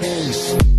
vez.